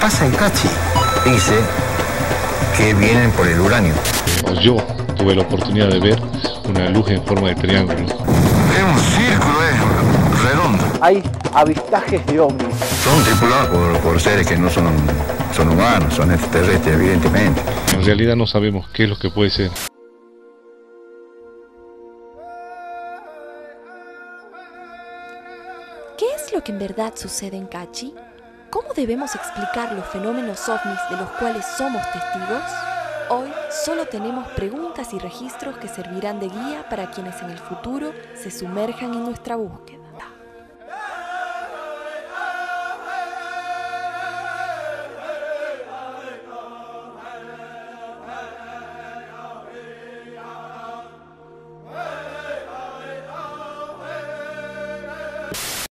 pasa en Cachi? Dice que vienen por el uranio. Yo tuve la oportunidad de ver una luz en forma de triángulo. Es un círculo, es redondo. Hay avistajes de ovnis. Son tripulados por, por seres que no son, son humanos, son extraterrestres, evidentemente. En realidad no sabemos qué es lo que puede ser. ¿Qué es lo que en verdad sucede en Cachi? ¿Cómo debemos explicar los fenómenos ovnis de los cuales somos testigos? Hoy solo tenemos preguntas y registros que servirán de guía para quienes en el futuro se sumerjan en nuestra búsqueda.